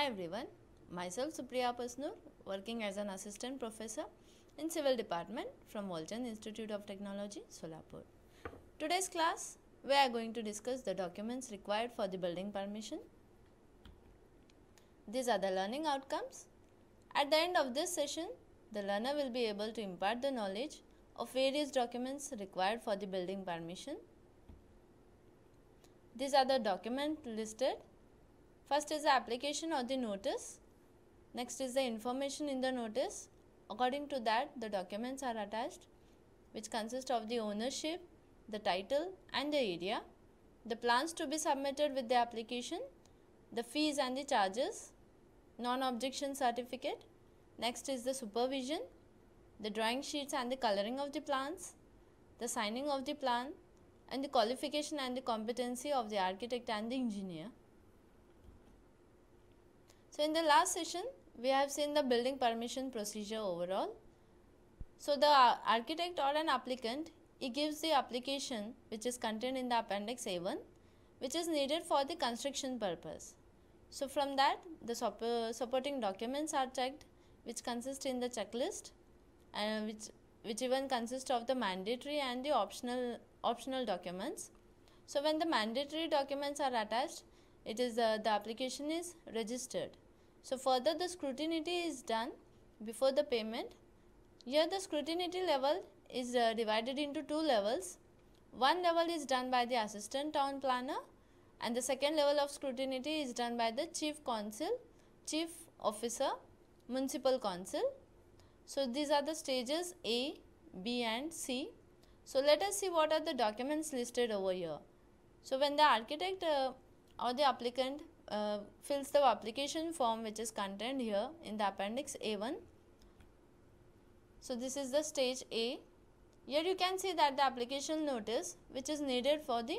Hi everyone, myself Supriya Pasnur, working as an assistant professor in civil department from Walchand Institute of Technology, Solapur. Today's class, we are going to discuss the documents required for the building permission. These are the learning outcomes. At the end of this session, the learner will be able to impart the knowledge of various documents required for the building permission. These are the documents listed First is the application or the notice. Next is the information in the notice. According to that, the documents are attached, which consist of the ownership, the title, and the area, the plans to be submitted with the application, the fees and the charges, non objection certificate. Next is the supervision, the drawing sheets and the coloring of the plans, the signing of the plan, and the qualification and the competency of the architect and the engineer. So, in the last session, we have seen the building permission procedure overall. So, the architect or an applicant, he gives the application which is contained in the appendix A1 which is needed for the construction purpose. So, from that the supporting documents are checked which consist in the checklist and which which even consist of the mandatory and the optional optional documents. So, when the mandatory documents are attached, it is uh, the application is registered. So, further the scrutiny is done before the payment. Here the scrutiny level is uh, divided into two levels. One level is done by the assistant town planner and the second level of scrutiny is done by the chief council, chief officer, municipal council. So, these are the stages A, B and C. So, let us see what are the documents listed over here. So, when the architect uh, or the applicant uh, fills the application form which is contained here in the appendix A1. So, this is the stage A. Here you can see that the application notice which is needed for the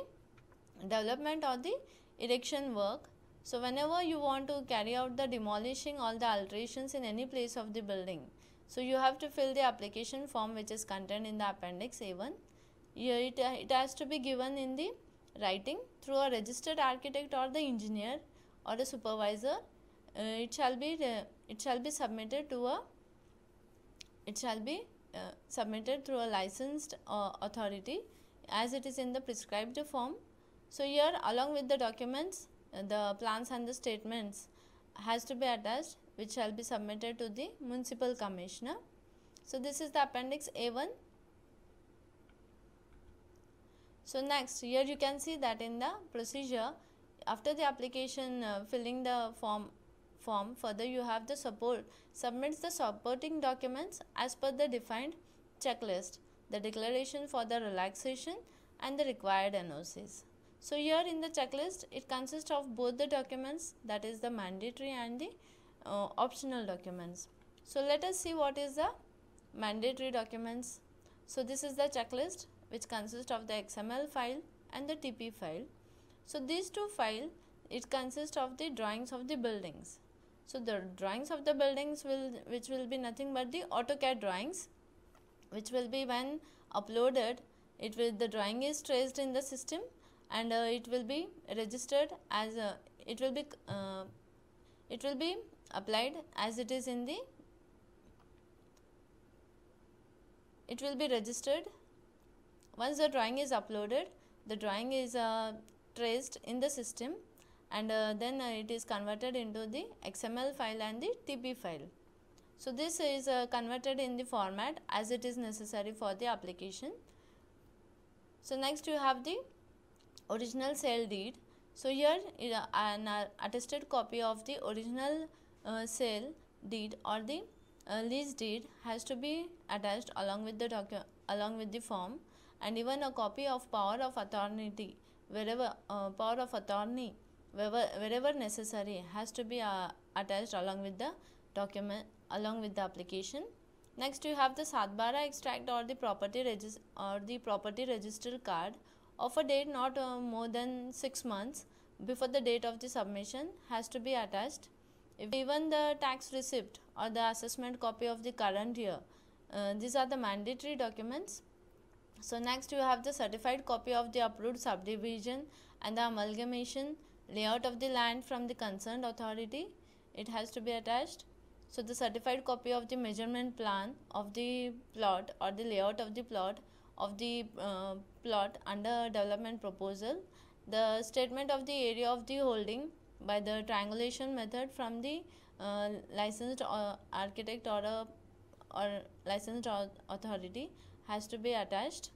development or the erection work. So, whenever you want to carry out the demolishing all the alterations in any place of the building. So, you have to fill the application form which is contained in the appendix A1. Here it, it has to be given in the writing through a registered architect or the engineer or a supervisor uh, it shall be uh, it shall be submitted to a it shall be uh, submitted through a licensed uh, authority as it is in the prescribed form. So here along with the documents uh, the plans and the statements has to be attached which shall be submitted to the municipal commissioner. So this is the appendix a1 so next here you can see that in the procedure after the application uh, filling the form form further you have the support submits the supporting documents as per the defined checklist the declaration for the relaxation and the required NOCs. So here in the checklist it consists of both the documents that is the mandatory and the uh, optional documents. So let us see what is the mandatory documents. So this is the checklist which consists of the XML file and the TP file. So these two files it consists of the drawings of the buildings. So the drawings of the buildings will which will be nothing but the AutoCAD drawings which will be when uploaded it will the drawing is traced in the system and uh, it will be registered as it will be uh, it will be applied as it is in the it will be registered once the drawing is uploaded the drawing is uh, traced in the system and uh, then uh, it is converted into the XML file and the TP file. So, this is uh, converted in the format as it is necessary for the application. So, next you have the original sale deed. So, here uh, an uh, attested copy of the original uh, sale deed or the lease deed has to be attached along with the along with the form and even a copy of power of authority wherever uh, power of attorney wherever, wherever necessary has to be uh, attached along with the document along with the application. Next you have the satbara extract or the property register or the property register card of a date not uh, more than 6 months before the date of the submission has to be attached. If even the tax receipt or the assessment copy of the current year uh, these are the mandatory documents so next you have the certified copy of the approved subdivision and the amalgamation layout of the land from the concerned authority. it has to be attached so the certified copy of the measurement plan of the plot or the layout of the plot of the uh, plot under development proposal the statement of the area of the holding by the triangulation method from the uh, licensed uh, architect or a, or licensed authority has to be attached.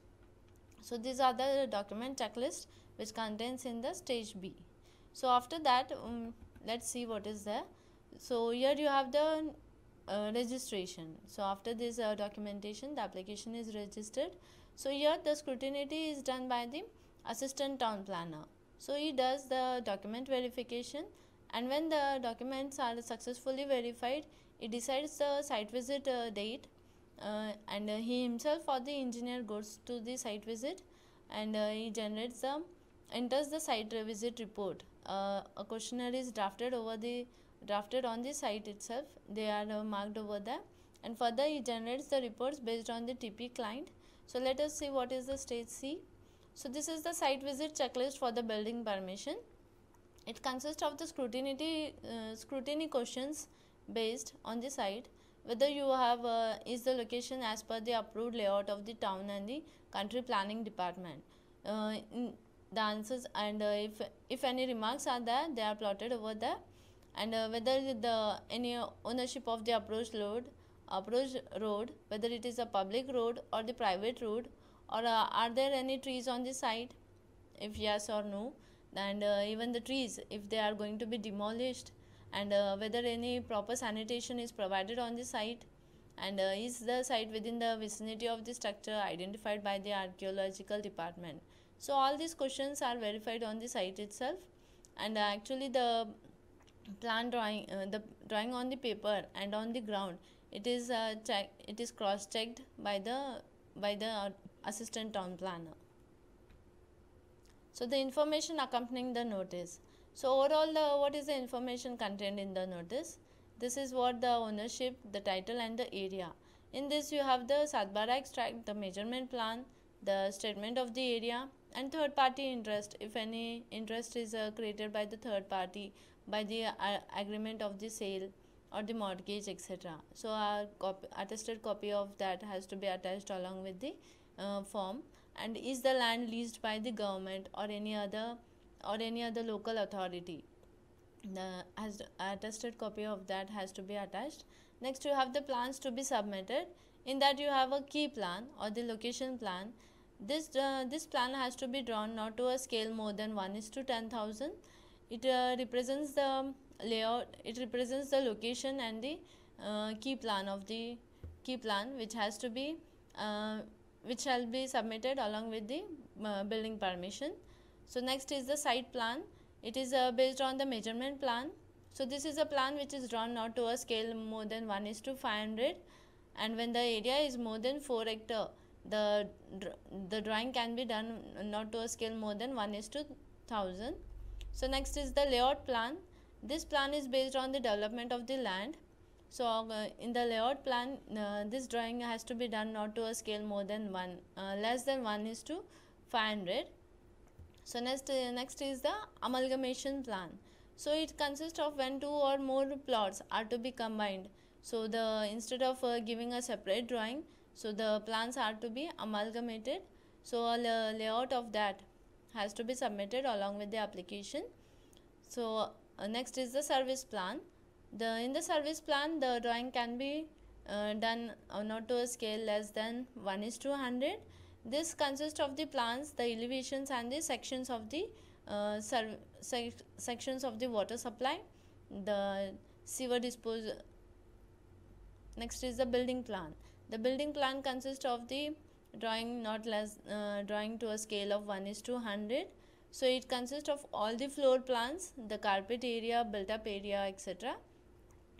So these are the document checklist which contains in the stage b. So after that um, let's see what is there. So here you have the uh, registration. So after this uh, documentation the application is registered. So here the scrutiny is done by the assistant town planner. So he does the document verification and when the documents are successfully verified he decides the site visit uh, date uh, and uh, he himself or the engineer goes to the site visit and he generates the enters the site visit report. A questionnaire is drafted over the drafted on the site itself. They are marked over there. And further he generates the reports based on the TP client. So let us see what is the stage C. So this is the site visit checklist for the building permission. It consists of the scrutiny uh, scrutiny questions based on the site whether you have uh, is the location as per the approved layout of the town and the country planning department. Uh, the answers and uh, if if any remarks are there they are plotted over there. And uh, whether the any ownership of the approach road approach road whether it is a public road or the private road or uh, are there any trees on the site? If yes or no and uh, even the trees if they are going to be demolished and uh, whether any proper sanitation is provided on the site? And uh, is the site within the vicinity of the structure identified by the archaeological department? So all these questions are verified on the site itself. And uh, actually the plan drawing uh, the drawing on the paper and on the ground it is uh, check it is cross checked by the by the uh, assistant town planner. So the information accompanying the notice so overall the what is the information contained in the notice? This is what the ownership the title and the area. In this you have the Satbara extract the measurement plan the statement of the area and third party interest. If any interest is uh, created by the third party by the uh, agreement of the sale or the mortgage etc so a attested copy of that has to be attached along with the uh, form. And is the land leased by the government or any other or any other local authority. The has attested copy of that has to be attached. Next you have the plans to be submitted. In that you have a key plan or the location plan. This uh, this plan has to be drawn not to a scale more than 1 is to 10000 it uh, represents the layout it represents the location and the uh, key plan of the key plan which has to be uh, which shall be submitted along with the uh, building permission so next is the site plan. It is uh, based on the measurement plan. So this is a plan which is drawn not to a scale more than 1 is to 500 and when the area is more than 4 hectare the the drawing can be done not to a scale more than 1 is to 1000 so next is the layout plan. This plan is based on the development of the land. So uh, in the layout plan uh, this drawing has to be done not to a scale more than 1 uh, less than 1 is to 500 so next uh, next is the amalgamation plan. So it consists of when two or more plots are to be combined. So the instead of uh, giving a separate drawing so the plans are to be amalgamated. So a layout of that has to be submitted along with the application. So uh, next is the service plan. The in the service plan the drawing can be uh, done uh, not to a scale less than 1 is to 100 this consists of the plans the elevations and the sections of the uh, sec sections of the water supply. The sewer disposal next is the building plan. The building plan consists of the drawing not less uh, drawing to a scale of 1 is to 100 so it consists of all the floor plans the carpet area built up area etc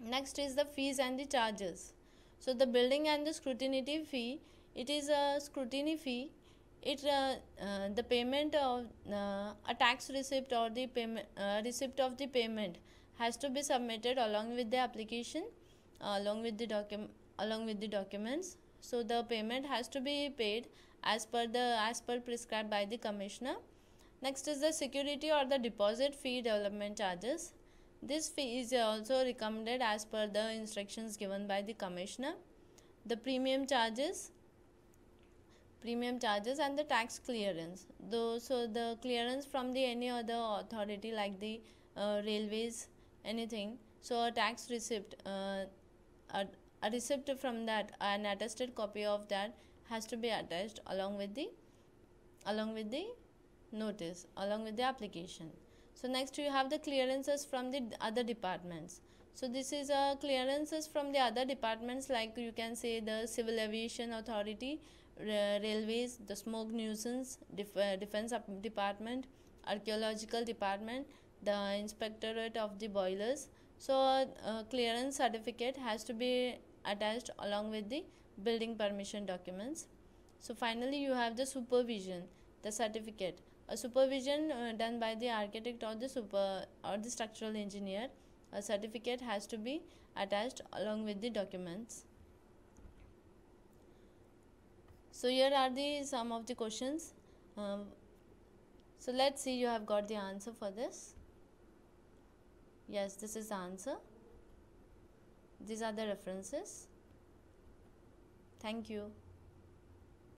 next is the fees and the charges. So the building and the scrutiny fee it is a scrutiny fee. It uh, uh, the payment of uh, a tax receipt or the payment receipt of the payment has to be submitted along with the application along with the document along with the documents. So the payment has to be paid as per the as per prescribed by the commissioner. Next is the security or the deposit fee development charges. This fee is also recommended as per the instructions given by the commissioner. The premium charges premium charges and the tax clearance. Though so the clearance from the any other authority like the uh, railways anything so a tax receipt uh, a, a receipt from that an attested copy of that has to be attached along with the along with the notice along with the application. So next you have the clearances from the other departments. So this is a uh, clearances from the other departments like you can say the civil aviation authority railways the smoke nuisance def uh, defense department archaeological department the inspectorate of the boilers. So uh, clearance certificate has to be attached along with the building permission documents. So finally you have the supervision the certificate. A supervision uh, done by the architect or the super or the structural engineer a certificate has to be attached along with the documents so here are the some of the questions. Um, so let's see you have got the answer for this. Yes this is the answer. These are the references. Thank you